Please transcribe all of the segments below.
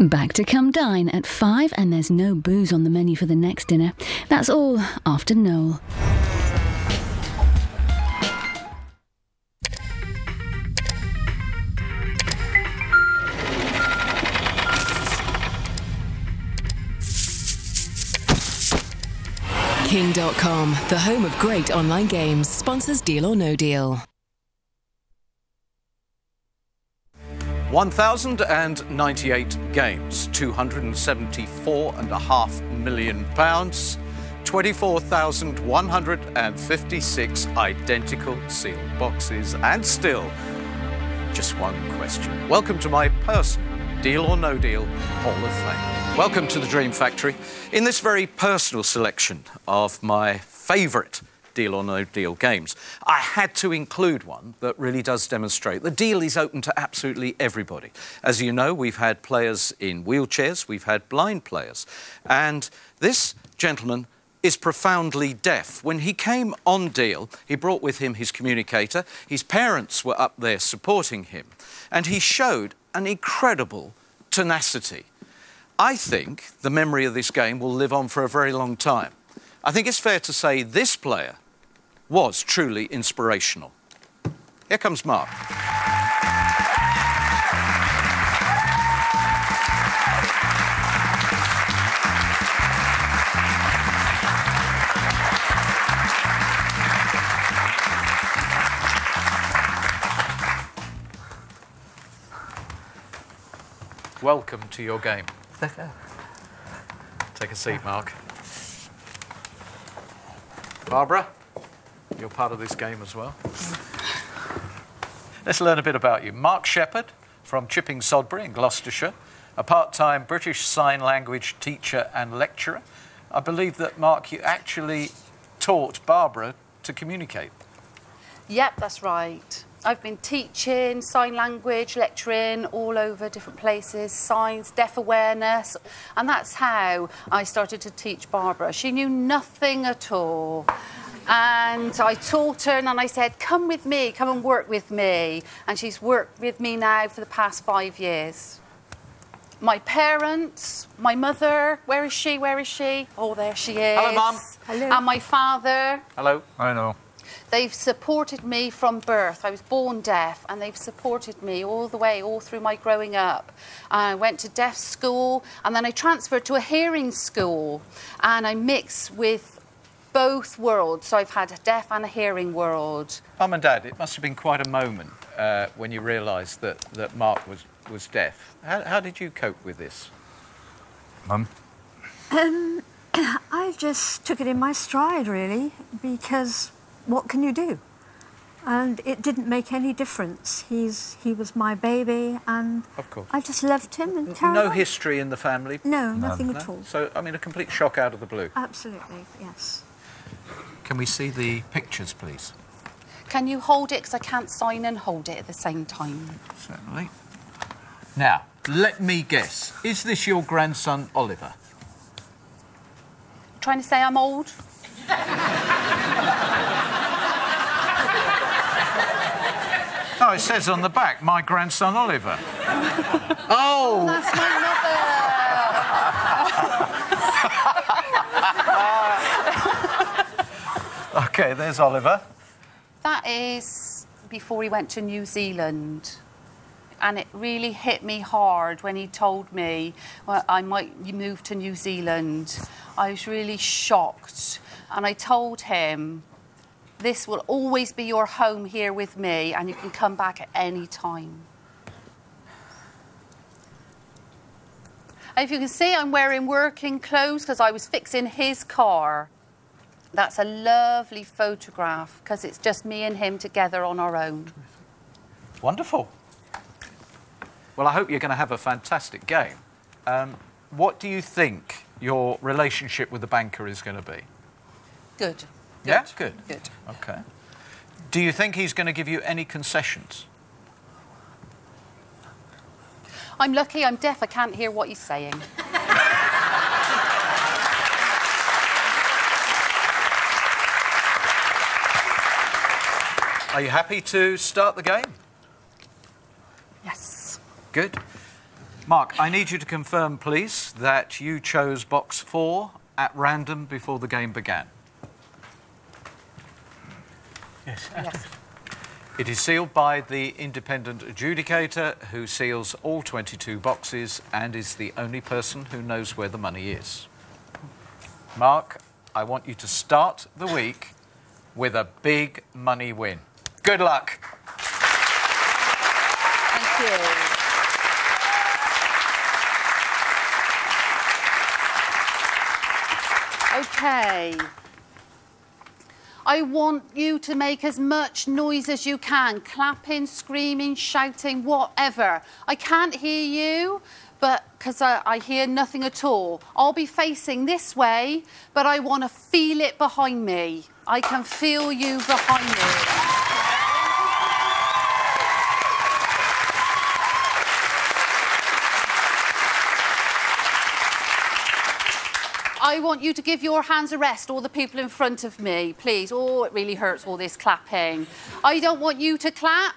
Back to come dine at five, and there's no booze on the menu for the next dinner. That's all after Noel. King.com, the home of great online games, sponsors Deal or No Deal. 1,098 games, 274.5 million pounds, 24,156 identical sealed boxes, and still just one question. Welcome to my personal Deal or No Deal Hall of Fame. Welcome to the Dream Factory. In this very personal selection of my favourite Deal or No Deal games, I had to include one that really does demonstrate the deal is open to absolutely everybody. As you know, we've had players in wheelchairs, we've had blind players, and this gentleman is profoundly deaf. When he came on deal, he brought with him his communicator. His parents were up there supporting him, and he showed an incredible tenacity. I think the memory of this game will live on for a very long time. I think it's fair to say this player was truly inspirational. Here comes Mark. Welcome to your game. Take a seat, Mark. Barbara, you're part of this game as well. Let's learn a bit about you. Mark Shepherd from Chipping Sodbury in Gloucestershire, a part-time British Sign Language teacher and lecturer. I believe that, Mark, you actually taught Barbara to communicate. Yep, that's right. I've been teaching sign language, lecturing all over different places, signs, deaf awareness, and that's how I started to teach Barbara. She knew nothing at all. And I taught her and I said, come with me, come and work with me. And she's worked with me now for the past five years. My parents, my mother, where is she? Where is she? Oh, there she is. Hello, Mum. Hello. And my father, Hello. I know. They've supported me from birth. I was born deaf, and they've supported me all the way, all through my growing up. I went to deaf school, and then I transferred to a hearing school, and I mixed with both worlds. So I've had a deaf and a hearing world. Mum and Dad, it must have been quite a moment uh, when you realised that, that Mark was, was deaf. How, how did you cope with this? Mum? Um, I just took it in my stride, really, because what can you do? And it didn't make any difference. He's he was my baby, and Of course. I just loved him and carried No on. history in the family? No, nothing No? at all. So, I mean, a complete shock out of the blue. Absolutely, yes. Can we see the pictures, please? Can you hold it? Because I can't sign and hold it at the same time. Certainly. Now, let me guess. Is this your grandson, Oliver? Trying to say I'm old? Oh, it says on the back, my grandson, Oliver. oh! That's my mother. Okay, there's Oliver. That is before he went to New Zealand. And it really hit me hard when he told me well, I might move to New Zealand. I was really shocked. And I told him, this will always be your home here with me, and you can come back at any time. And if you can see, I'm wearing working clothes because I was fixing his car. That's a lovely photograph because it's just me and him together on our own. Wonderful. Well, I hope you're going to have a fantastic game. Um, what do you think your relationship with the banker is going to be? Good. Yeah? Good. Good. Okay. Do you think he's going to give you any concessions? I'm lucky I'm deaf. I can't hear what he's saying. Are you happy to start the game? Yes. Good. Mark, I need you to confirm, please, that you chose box four at random before the game began. Yes. It is sealed by the independent adjudicator who seals all 22 boxes and is the only person who knows where the money is. Mark, I want you to start the week with a big money win. Good luck. Thank you. Okay. I want you to make as much noise as you can clapping, screaming, shouting, whatever. I can't hear you, but because I, I hear nothing at all. I'll be facing this way, but I want to feel it behind me. I can feel you behind me. I want you to give your hands a rest, all the people in front of me, please. Oh, it really hurts all this clapping. I don't want you to clap.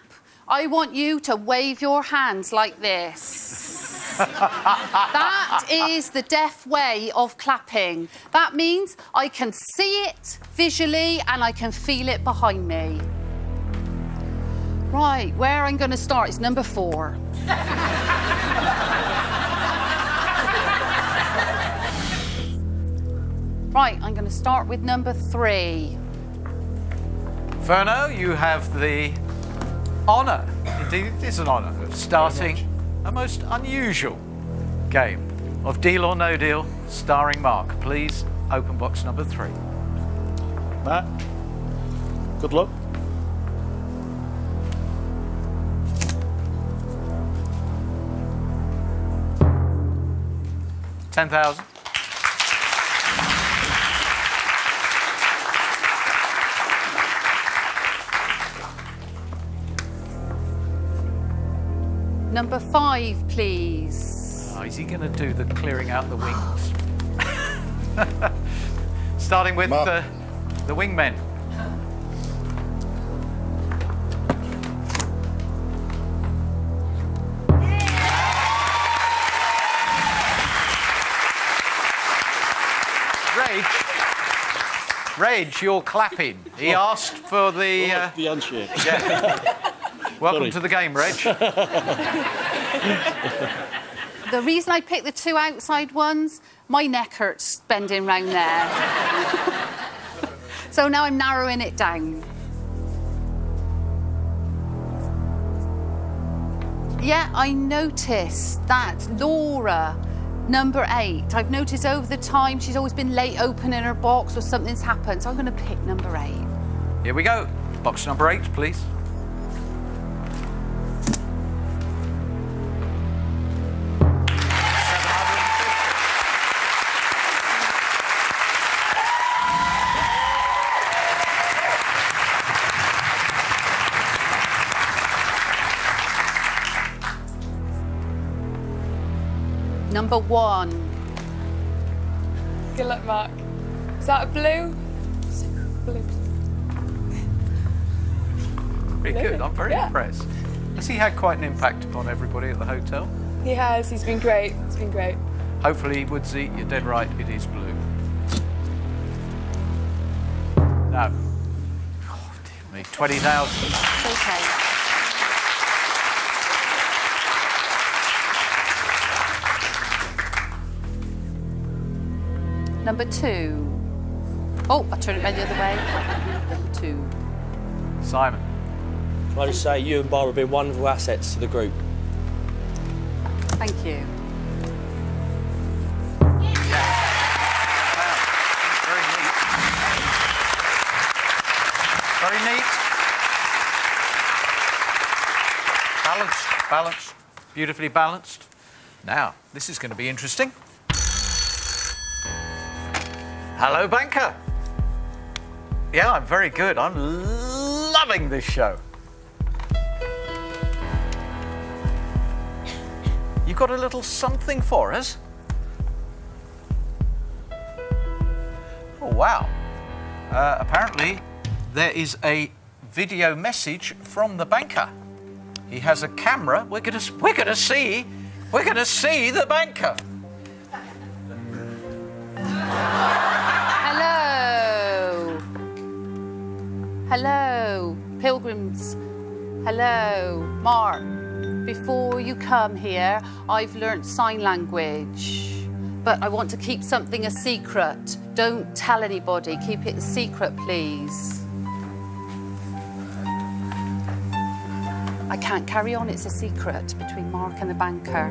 I want you to wave your hands like this. that is the deaf way of clapping. That means I can see it visually and I can feel it behind me. Right, where I'm going to start is number four. Right, I'm going to start with number three. Ferno, you have the honour, indeed it is an honour, of starting a most unusual game of Deal or No Deal starring Mark. Please open box number three. Matt, good luck. Ten thousand. Number five, please. Oh, is he going to do the clearing out the wings? Starting with Mark. the, the wingmen. Reg, Reg, you're clapping. He asked for the. Uh, the handshake. Welcome Sorry. to the game, Reg. The reason I picked the two outside ones, my neck hurts bending round there. so now I'm narrowing it down. Yeah, I noticed that Laura, number eight, I've noticed over the time she's always been late opening her box or something's happened, so I'm going to pick number eight. Here we go. Box number eight, please. Number one. Good luck, Mark. Is that a blue? Blue. Very good. I'm very Yeah. impressed. Has he had quite an impact upon everybody at the hotel? He has. He's been great. It's been great. Hopefully, Woodsy, you're dead right. It is blue. No. Oh, dear me. 20,000. Okay. Number two. Oh, I turned it round the other way. Number two. Simon. Can I just say, you and Barbara have been wonderful assets to the group. Thank you. Very neat. Very neat. Balanced, balanced, beautifully balanced. Now, this is going to be interesting. Hello, banker. Yeah, I'm very good. I'm loving this show. You got a little something for us? Oh, wow. Uh, apparently, there is a video message from the banker. He has a camera. We're going we're to see We're going to see the banker. Hello, pilgrims. Hello, Mark. Before you come here, I've learnt sign language. But I want to keep something a secret. Don't tell anybody. Keep it a secret, please. I can't carry on. It's a secret between Mark and the banker.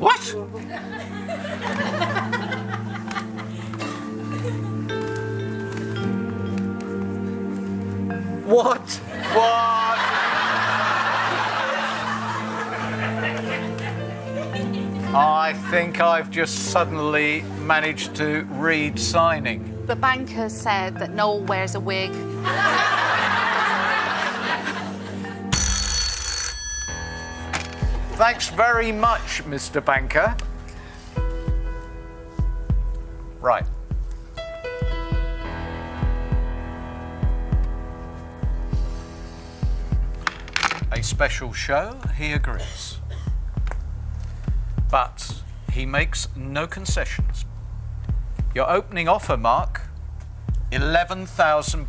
What? what? What? I think I've just suddenly managed to read signing. The banker said that Noel wears a wig. Thanks very much, Mr. Banker. Right. Special show, he agrees. But he makes no concessions. Your opening offer, Mark, £11,000.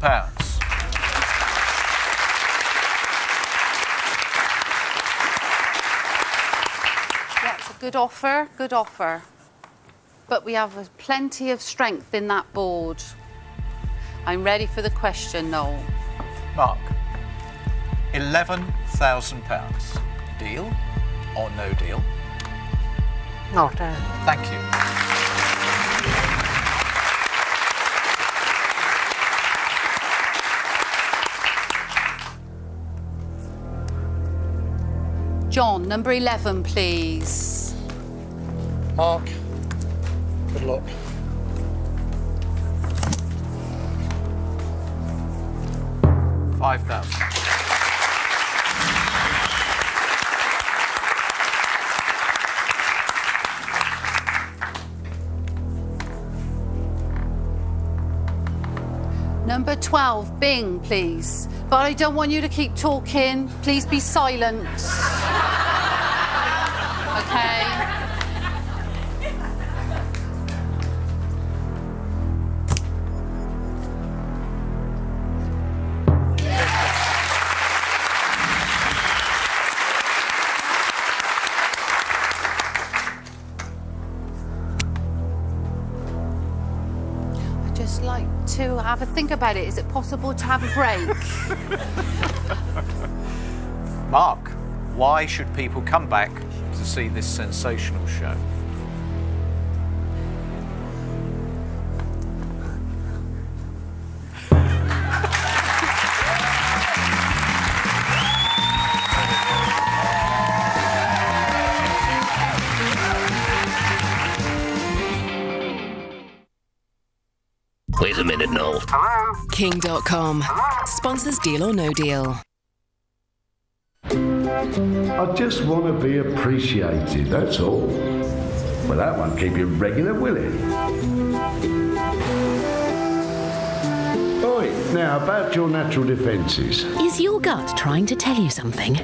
Yeah, it's a good offer, good offer. But we have plenty of strength in that board. I'm ready for the question, Noel. Mark, £11,000. Deal or no deal? No deal. Thank you. John, number 11, please. Mark, good luck. Five thousand. Number 12, Bing, please. But I don't want you to keep talking. Please be silent. okay? Have a think about it. Is it possible to have a break? Mark, why should people come back to see this sensational show? King.com. Sponsors Deal or No Deal. I just want to be appreciated, that's all. Well, that won't keep you regular, will it? Oi, now about your natural defences. Is your gut trying to tell you something?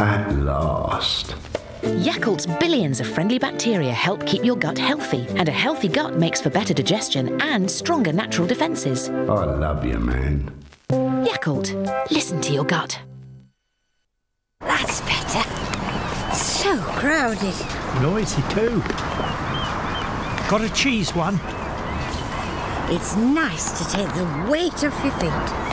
At last. Yakult's billions of friendly bacteria help keep your gut healthy, and a healthy gut makes for better digestion and stronger natural defences. I love you, man. Yakult, listen to your gut. That's better. So crowded. Noisy too. Got a cheese one? It's nice to take the weight off your feet.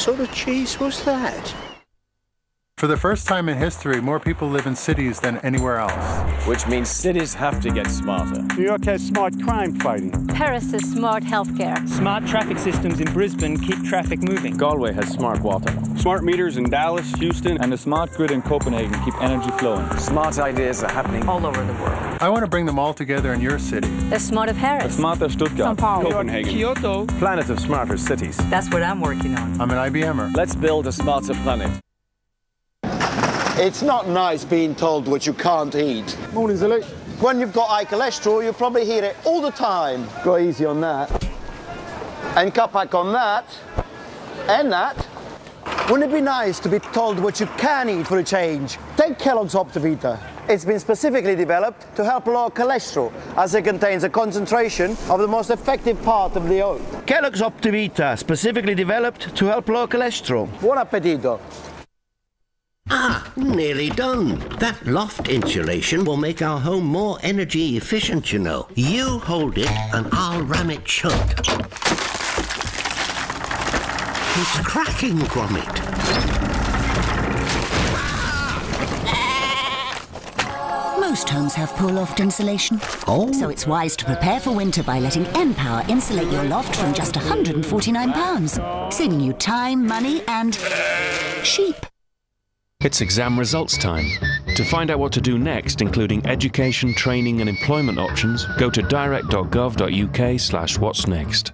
Sort of cheese was that? For the first time in history, more people live in cities than anywhere else. Which means cities have to get smarter. New York has smart crime fighting. Paris has smart healthcare. Smart traffic systems in Brisbane keep traffic moving. Galway has smart water. Smart meters in Dallas, Houston, and a smart grid in Copenhagen keep energy flowing. Smart ideas are happening all over the world. I want to bring them all together in your city. The smarter Paris. The smarter Stuttgart. São Paulo. Copenhagen. Kyoto. Planet of smarter cities. That's what I'm working on. I'm an IBMer. Let's build a smarter planet. It's not nice being told what you can't eat. Morning, Zilly. When you've got high cholesterol, you probably hear it all the time. Go easy on that. And cut back on that. And that. Wouldn't it be nice to be told what you can eat for a change? Take Kellogg's Optivita. It's been specifically developed to help lower cholesterol, as it contains a concentration of the most effective part of the oat. Kellogg's Optivita, specifically developed to help lower cholesterol. Buon appetito. Ah, nearly done. That loft insulation will make our home more energy efficient, you know. You hold it and I'll ram it shut. It's cracking from it. Most homes have poor loft insulation. Oh. So it's wise to prepare for winter by letting npower insulate your loft from just £149, saving you time, money, and sheep. It's exam results time. To find out what to do next, including education, training, and employment options, go to direct.gov.uk slash what's next.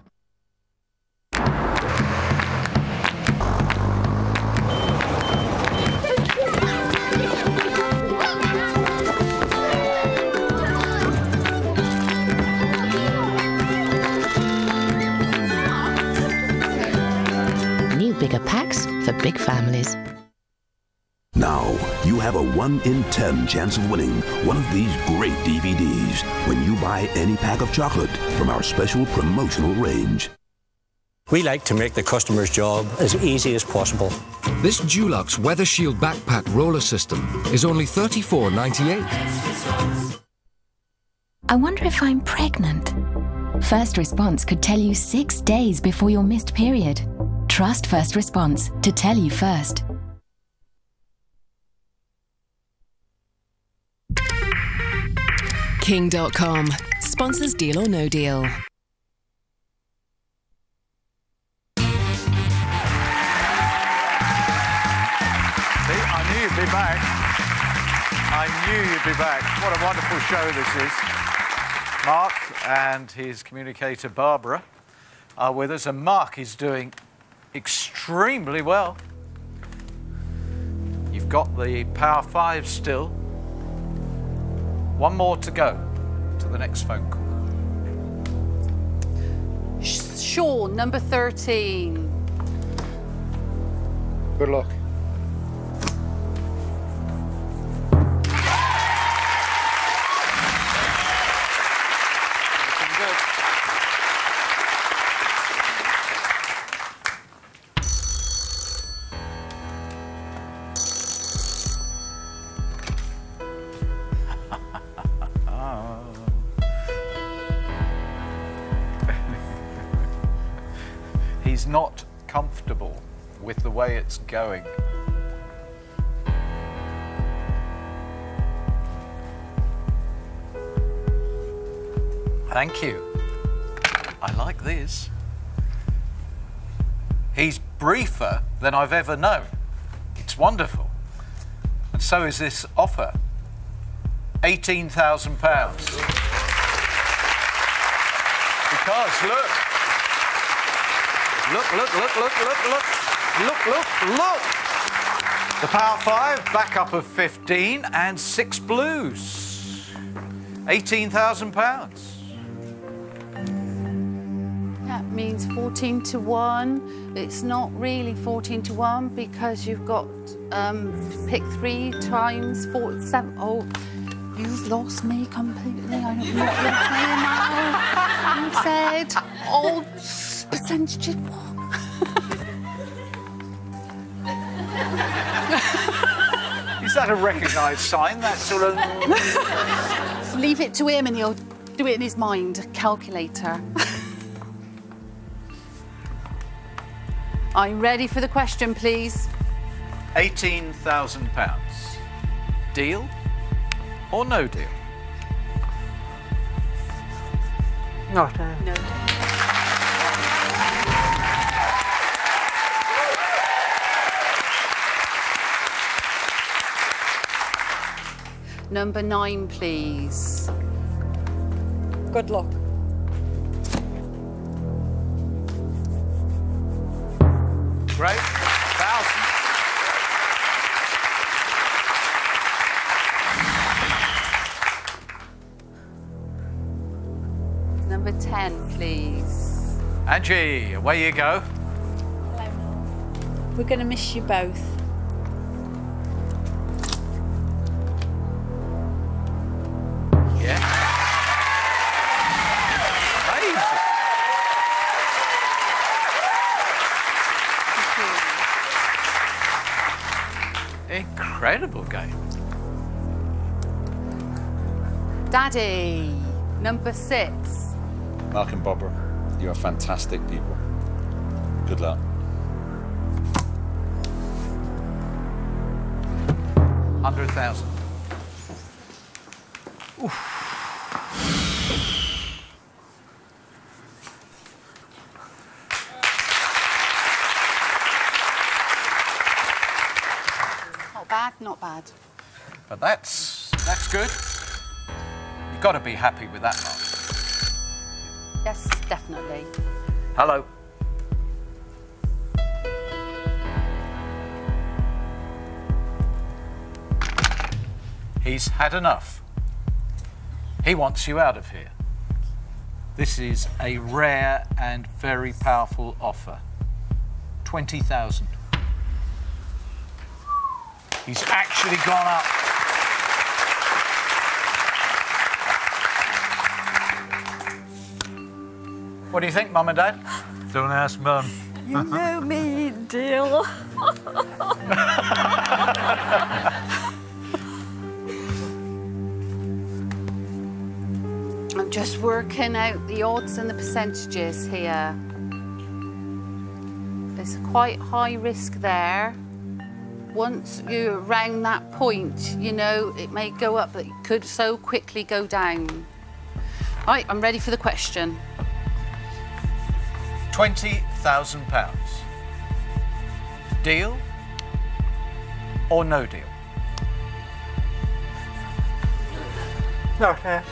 New bigger packs for big families. Now, you have a 1 in 10 chance of winning one of these great DVDs when you buy any pack of chocolate from our special promotional range. We like to make the customer's job as easy as possible. This Dulux Weather Shield backpack roller system is only $34.98. I wonder if I'm pregnant. First Response could tell you six days before your missed period. Trust First Response to tell you first. King.com sponsors Deal or No Deal. I knew you'd be back. I knew you'd be back. What a wonderful show this is. Mark and his communicator Barbara are with us, and Mark is doing extremely well. You've got the Power 5 still. One more to go to the next phone call. Sean, number 13. Good luck. Thank you. I like this. He's briefer than I've ever known. It's wonderful. And so is this offer. £18,000. Because look, look, look, look, look, look, look, look, look, look. The Power 5, backup of 15 and six blues. £18,000. Means 14 to 1. It's not really 14 to 1 because you've got um, pick three times four, seven. Oh, you've lost me completely. I don't know what you're saying now. You said, oh, s- percentages. Is that a recognised sign? That sort of. Leave it to him and he'll do it in his mind. Calculator. I'm ready for the question, please. £18,000. Deal or no deal? Not No. Number nine, please. Good luck. Angie, away you go. We're going to miss you both. Yeah. Amazing. Incredible game. Daddy, number six. Mark and Barbara, you are fantastic people. Good luck. Hundred thousand. Not bad, not bad. But that's that's good. You've got to be happy with that mark. Yes, definitely. Hello. He's had enough. He wants you out of here. This is a rare and very powerful offer. 20,000. He's actually gone up. What do you think, Mum and Dad? Don't ask Mum. You know me, deal. I'm just working out the odds and the percentages here. There's quite high risk there. Once you're around that point, you know, it may go up, but it could so quickly go down. Right, I'm ready for the question. £20,000. Deal or no deal? Not fair.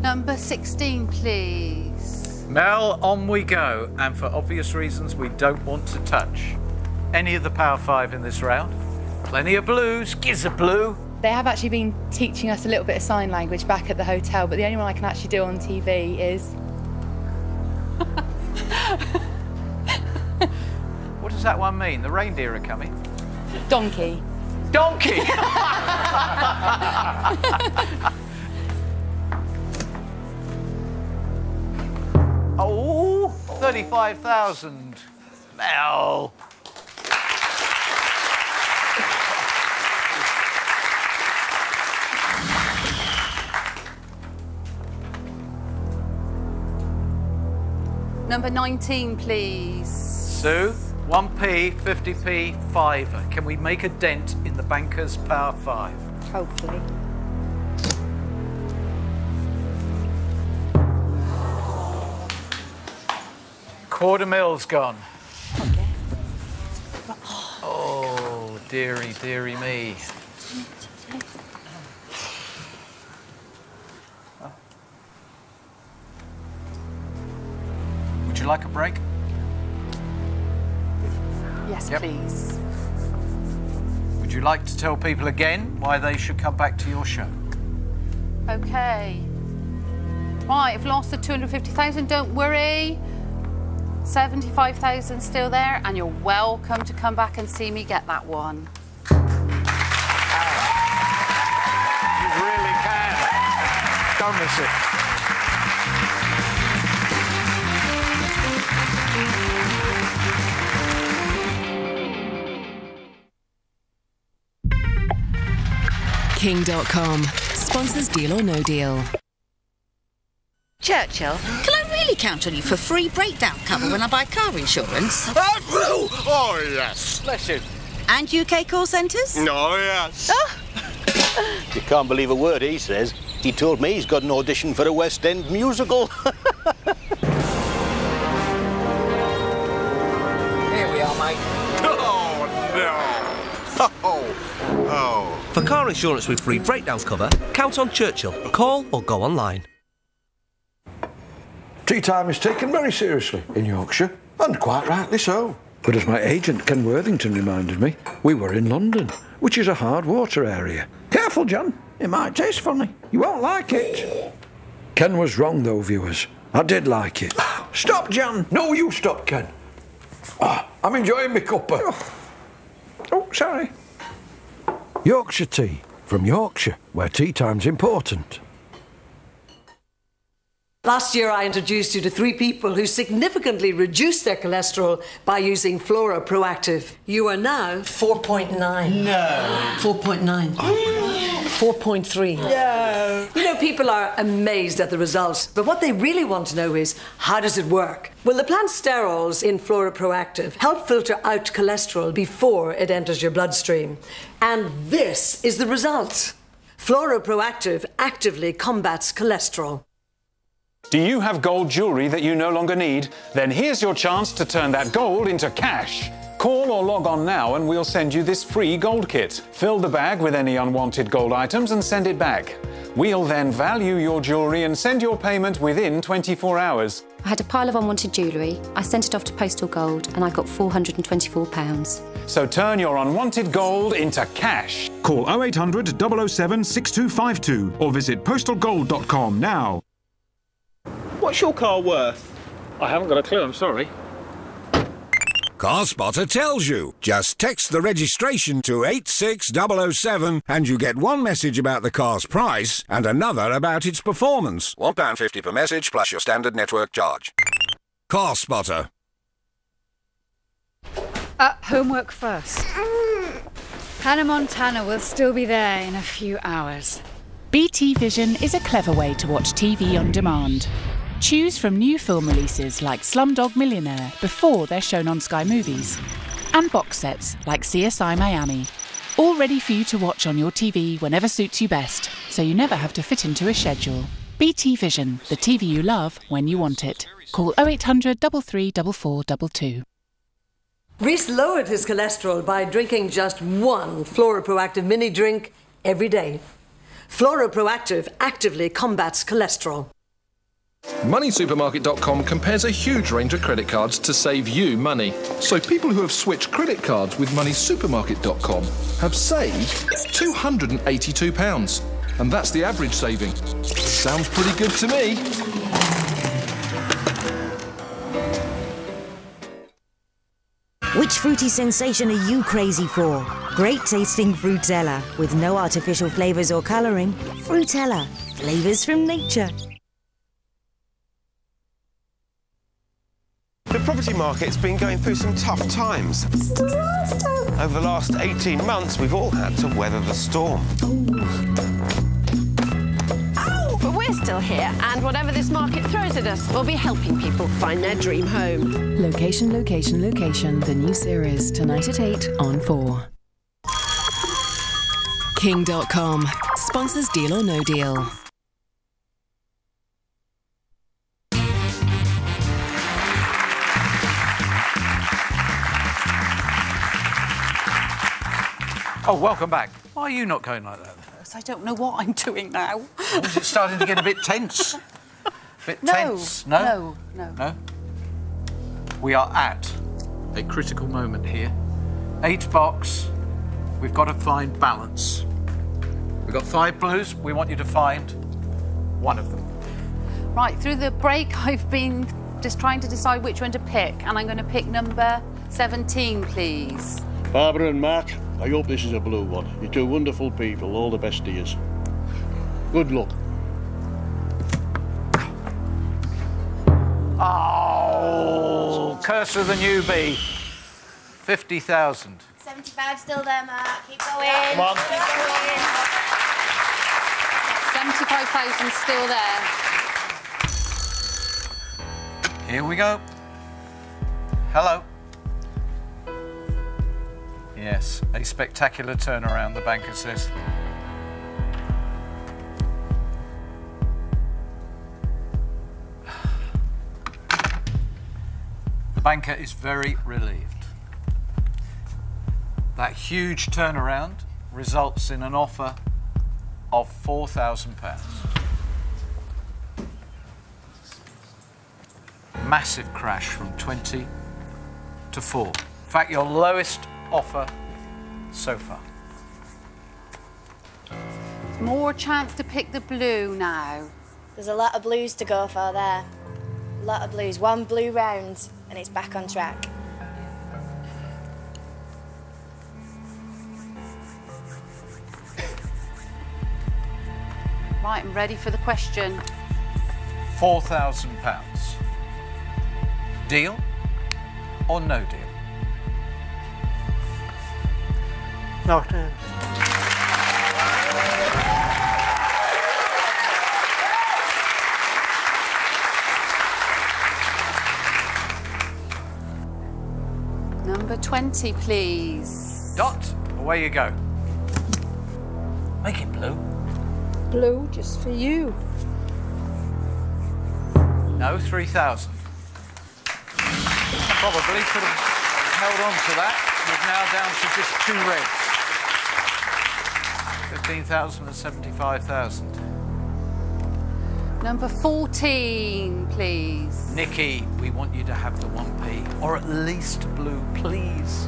Number 16, please. Mel, on we go. And for obvious reasons, we don't want to touch any of the Power Five in this round. Plenty of blues. A blue. They have actually been teaching us a little bit of sign language back at the hotel, but the only one I can actually do on TV is. What does that one mean? The reindeer are coming. Donkey. Donkey! 35,000. Mel. Number 19, please. Sue, 1p, 50p, 5. Can we make a dent in the banker's Power 5? Hopefully. Quarter mil's gone. Oh, dearie, dearie me. Would you like a break? Yes, Yep. please. Would you like to tell people again why they should come back to your show? Okay. Right, I've lost the 250,000, don't worry. 75,000 still there, and you're welcome to come back and see me get that one. You really can. Don't miss it. King.com sponsors Deal or No Deal. Churchill, can I really count on you for free breakdown cover when I buy car insurance? Oh, yes. Bless you. And UK call centres? Oh, yes. You can't believe a word he says. He told me he's got an audition for a West End musical. Here we are, mate. Oh, no. Oh, oh. For car insurance with free breakdown cover, count on Churchill. Call or go online. Tea time is taken very seriously in Yorkshire, and quite rightly so. But as my agent Ken Worthington reminded me, we were in London, which is a hard water area. Careful, John. It might taste funny. You won't like it. Ken was wrong, though, viewers. I did like it. Stop, John. No, you stop, Ken. Ah, I'm enjoying my cuppa. Oh, sorry. Yorkshire tea from Yorkshire, where tea time's important. Last year, I introduced you to three people who significantly reduced their cholesterol by using Flora Proactive. You are now 4.9. No. 4.9. 4.3. No. You know, people are amazed at the results, but what they really want to know is how does it work? Well, the plant sterols in Flora Proactive help filter out cholesterol before it enters your bloodstream. And this is the result. Flora Proactive actively combats cholesterol. Do you have gold jewellery that you no longer need? Then here's your chance to turn that gold into cash. Call or log on now and we'll send you this free gold kit. Fill the bag with any unwanted gold items and send it back. We'll then value your jewellery and send your payment within 24 hours. I had a pile of unwanted jewellery. I sent it off to Postal Gold and I got £424. So turn your unwanted gold into cash. Call 0800 007 6252 or visit postalgold.com now. What's your car worth? I haven't got a clue, I'm sorry. Car Spotter tells you. Just text the registration to 86007 and you get one message about the car's price and another about its performance. £1.50 per message plus your standard network charge. Car Spotter. Uh, homework first. Hannah Montana will still be there in a few hours. BT Vision is a clever way to watch TV on demand. Choose from new film releases like Slumdog Millionaire before they're shown on Sky Movies, and box sets like CSI Miami, all ready for you to watch on your TV whenever suits you best, so you never have to fit into a schedule. BT Vision, the TV you love when you want it. Call 0800 334422. Reese lowered his cholesterol by drinking just one Flora Proactive mini drink every day. Flora Proactive actively combats cholesterol. MoneySupermarket.com compares a huge range of credit cards to save you money. So people who have switched credit cards with MoneySupermarket.com have saved £282. And that's the average saving. Sounds pretty good to me. Which fruity sensation are you crazy for? Great tasting Frutella with no artificial flavours or colouring. Frutella, flavours from nature. The property market's been going through some tough times. Over the last 18 months, we've all had to weather the storm. But we're still here, and whatever this market throws at us, we'll be helping people find their dream home. Location, location, location. The new series tonight at 8 on 4. King.com sponsors Deal or No Deal. Oh, welcome back. Why are you not going like that? I don't know what I'm doing now. Oh, is it starting to get a bit tense? A bit No, tense? No? no, no. No? We are at a critical moment here. Eight box. We've got to find balance. We've got five blues. We want you to find one of them. Right, through the break, I've been just trying to decide which one to pick, and I'm going to pick number 17, please. Barbara and Mark, I hope this is a blue one. You're two wonderful people. All the best to you. Good luck. Oh, curse of the newbie. 50,000. 75 still there, Mark. Keep going. Come on. Keep going. 75,000 still there. Here we go. Hello. Yes, a spectacular turnaround, the banker says. The banker is very relieved. That huge turnaround results in an offer of £4,000. massive crash from 20 to 4. In fact, your lowest offer so far. More chance to pick the blue now. There's a lot of blues to go for there. A lot of blues. One blue round and it's back on track. Right, I'm ready for the question. £4,000. Deal or no deal? No. Number 20, please. Dot, away you go. Make it blue. Blue, just for you. No, 3,000. Probably could have held on to that. We're now down to just two reds. 15,000 and 75,000. Number 14, please. Nikki, we want you to have the 1p, or at least blue, please.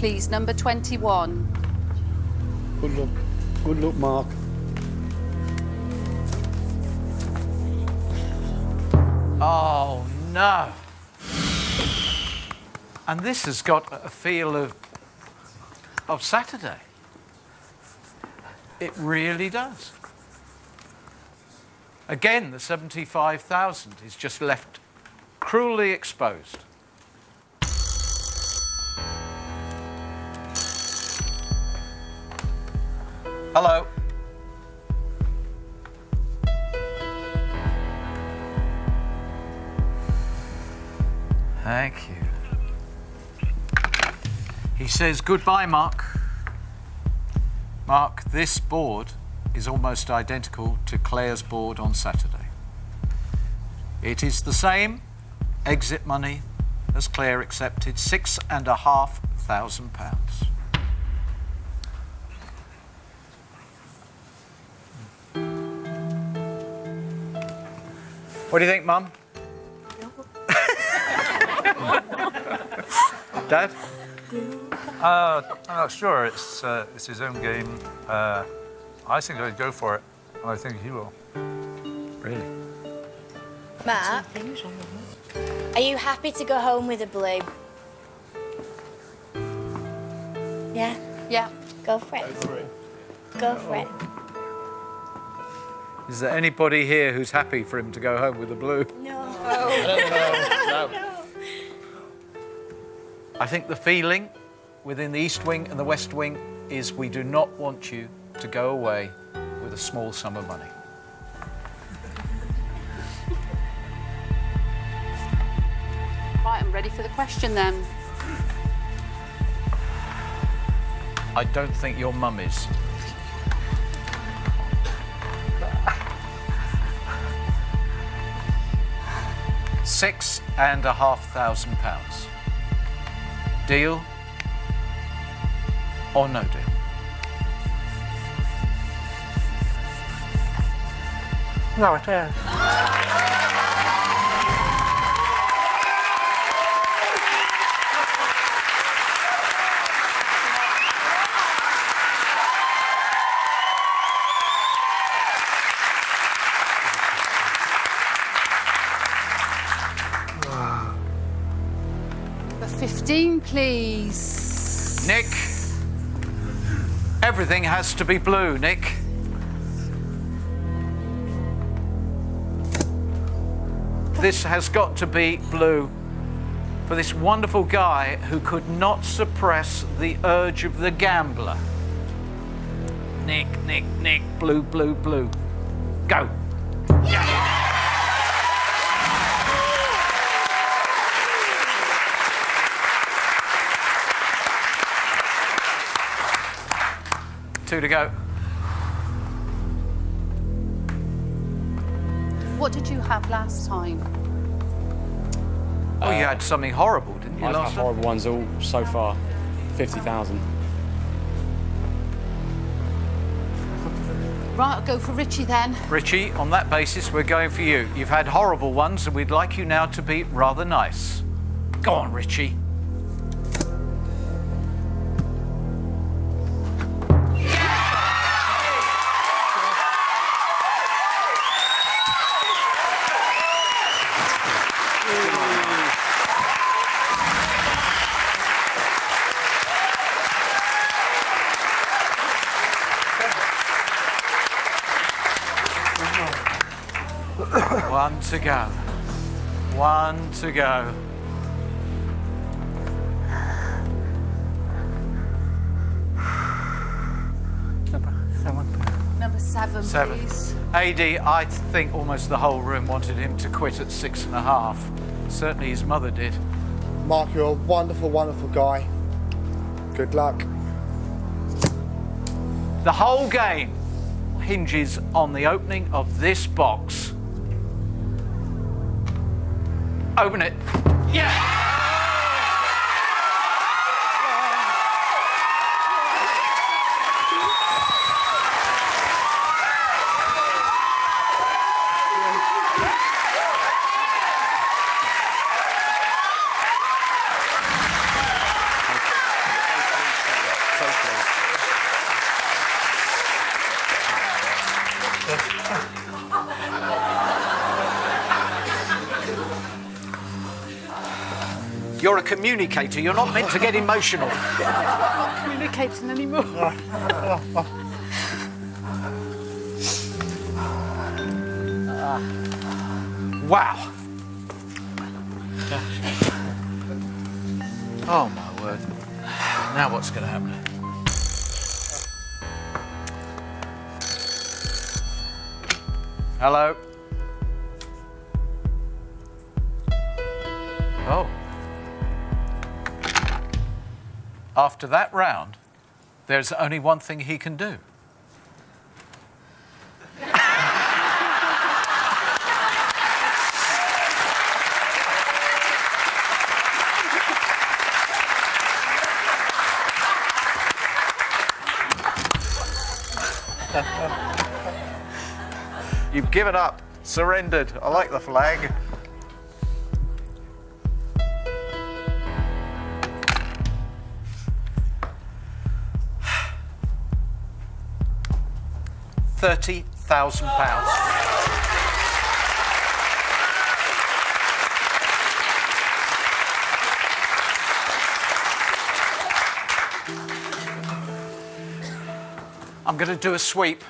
Please, number 21. Good luck. Good luck, Mark. Oh, no. And this has got a feel of, of Saturday. It really does. Again, the 75,000 is just left cruelly exposed. Hello. Thank you. He says, Goodbye, Mark. Mark, this board is almost identical to Claire's board on Saturday. It is the same exit money as Claire accepted, six and a half thousand pounds. What do you think, Mum? Dad? Uh, I'm not sure. It's uh, it's his own game. Uh, I think I'd go for it, and I think he will. Really? Mark, are you happy to go home with a blue? Yeah? Yeah. Go for it. Go for it. Is there anybody here who's happy for him to go home with a blue? No. I think the feeling within the East Wing and the West Wing is we do not want you to go away with a small sum of money. Right, I'm ready for the question then. I don't think your mum is. Six and a half thousand pounds. Deal or no deal? No, it is. Has to be blue, Nick. This has got to be blue for this wonderful guy who could not suppress the urge of the gambler. Nick, Nick, Nick, blue, blue, blue. Go. Two to go. What did you have last time? Oh, you had something horrible, didn't you, I've last had time? horrible ones all so far. 50,000. Right, I'll go for Richie then. Richie, on that basis, we're going for you. You've had horrible ones, and we'd like you now to be rather nice. Go on, Richie. To go. One to go. Number seven, Seven. please. AD, I think almost the whole room wanted him to quit at six and a half. Certainly his mother did. Mark, you're a wonderful, wonderful guy. Good luck. The whole game hinges on the opening of this box. Open it. You're a communicator. You're not meant to get emotional. not communicating anymore. Wow. Oh my word. Now what's going to happen? Hello? After that round, there's only one thing he can do. You've given up, surrendered. I like the flag. Thirty thousand pounds. I'm going to do a sweep.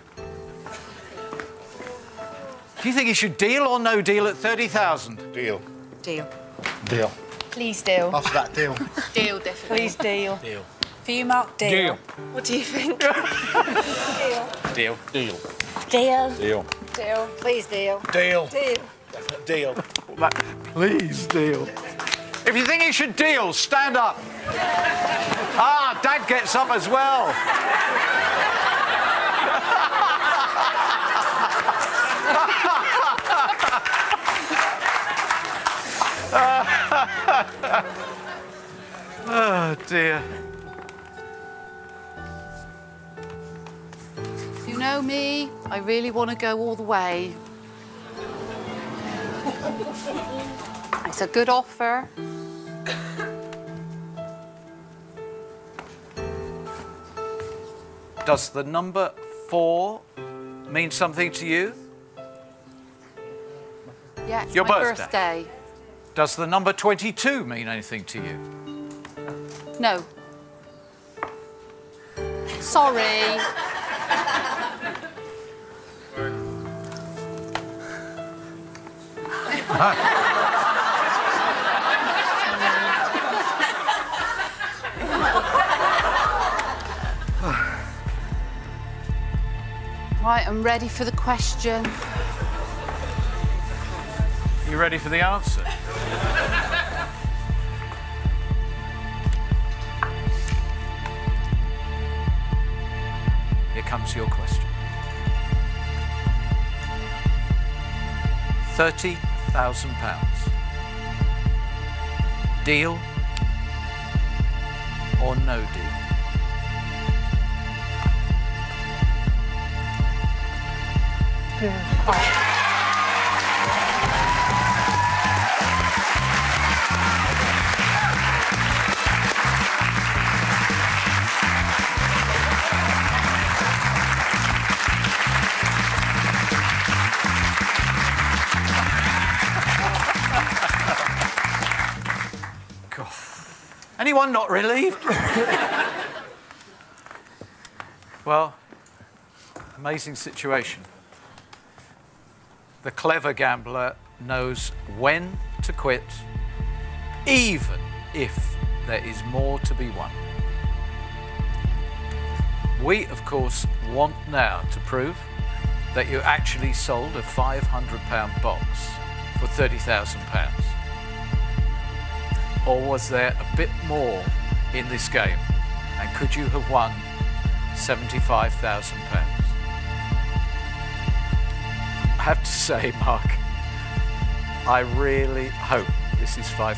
Do you think he should deal or no deal at 30,000? Deal. Deal. Deal. Please deal. After that deal. Deal, definitely. Please deal. Deal. For you, Mark, deal. Deal. What do you think? Deal. Deal. deal. Deal. Deal. Please deal. Deal. Deal. Deal. Please deal. If you think he should deal, stand up. Ah, Dad gets up as well. oh dear. Know me, I really want to go all the way. It's a good offer. Does the number four mean something to you? Yeah, Your my birthday. birthday. Does the number 22 mean anything to you? No. Sorry. Right, I'm ready for the question. You ready for the answer? Your question. Thirty thousand pounds. Deal or no deal? Anyone not relieved? well, amazing situation. The clever gambler knows when to quit, even if there is more to be won. We, of course, want now to prove that you actually sold a £500 box for £30,000. Or was there a bit more in this game? And could you have won £75,000? I have to say, Mark, I really hope this is £500.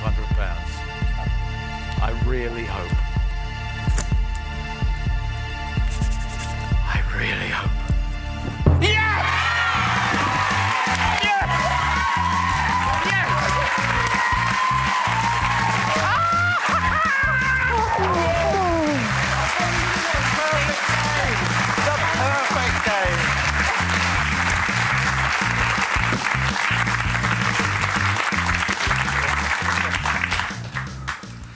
I really hope. I really hope.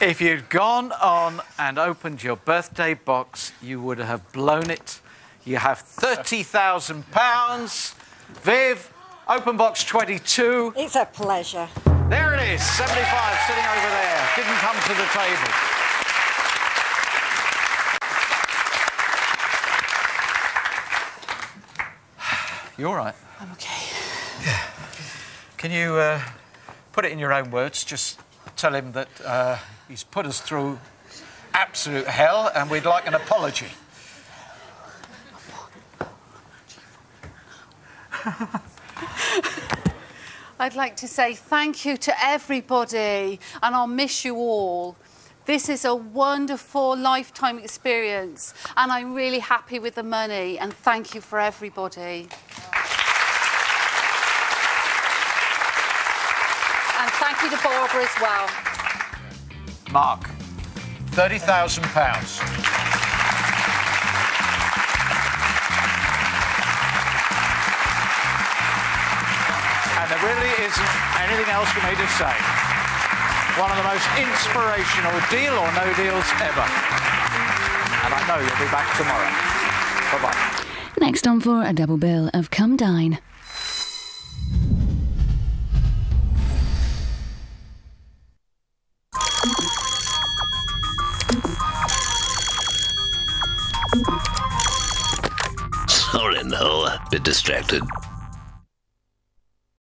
If you'd gone on and opened your birthday box, you would have blown it. You have £30,000. Viv, open box 22. It's a pleasure. There it is, 75 sitting over there. Didn't come to the table. You all right? I'm okay. Yeah. Can you uh, put it in your own words? Just tell him that uh, he's put us through absolute hell and we'd like an apology. I'd like to say thank you to everybody and I'll miss you all. This is a wonderful lifetime experience and I'm really happy with the money and thank you for everybody. And thank you to Barbara as well. Mark, £30,000. And there really isn't anything else for me to say. One of the most inspirational deal or no deals ever. And I know you'll be back tomorrow. Bye bye. Next on for a double bill of Come Dine. Distracted.